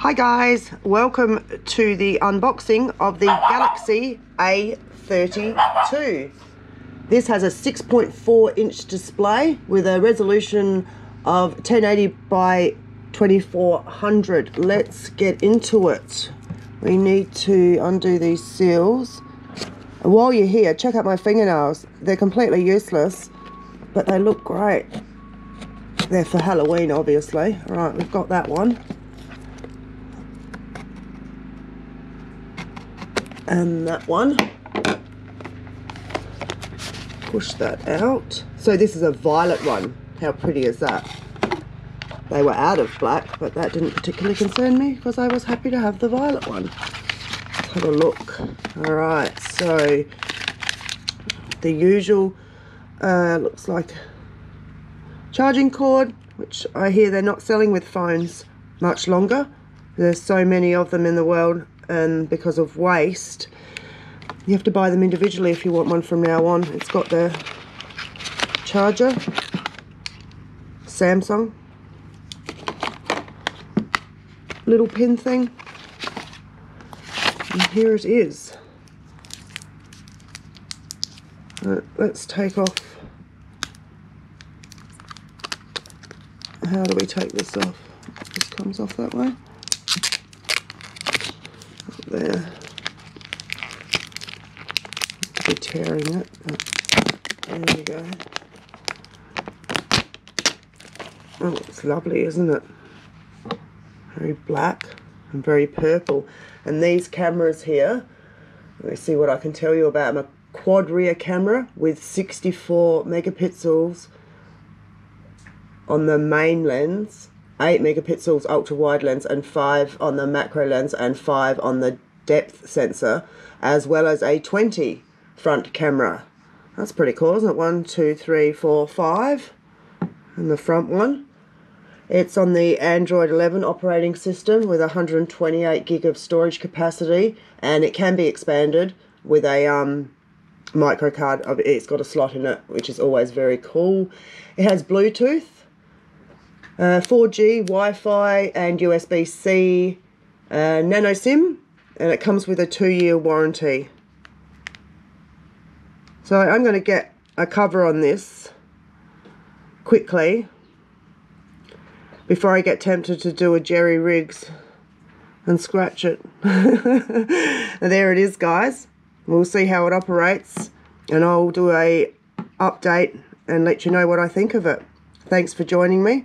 Hi guys, welcome to the unboxing of the Galaxy A32. This has a 6.4 inch display with a resolution of 1080 by 2400. Let's get into it. We need to undo these seals. And while you're here, check out my fingernails. They're completely useless, but they look great. They're for Halloween, obviously. All right, we've got that one. And that one. Push that out. So this is a violet one. How pretty is that? They were out of black, but that didn't particularly concern me because I was happy to have the violet one. Let's have a look. All right, so the usual uh, looks like charging cord, which I hear they're not selling with phones much longer. There's so many of them in the world and because of waste you have to buy them individually if you want one from now on. It's got the charger Samsung little pin thing and here it is. Uh, let's take off. How do we take this off? This comes off that way there. Be tearing it. There we go. Oh, it's lovely, isn't it? Very black and very purple. And these cameras here, let me see what I can tell you about them. A quad rear camera with 64 megapixels on the main lens 8 megapixels ultra wide lens and 5 on the macro lens and 5 on the depth sensor as well as a 20 front camera. That's pretty cool isn't it? One two three four five. And the front one. It's on the Android 11 operating system with 128 gig of storage capacity and it can be expanded with a um, micro card it's got a slot in it which is always very cool. It has Bluetooth uh, 4G, Wi-Fi and USB-C uh, nano SIM and it comes with a two-year warranty. So I'm going to get a cover on this quickly before I get tempted to do a Jerry Riggs and scratch it. there it is guys. We'll see how it operates and I'll do a update and let you know what I think of it. Thanks for joining me.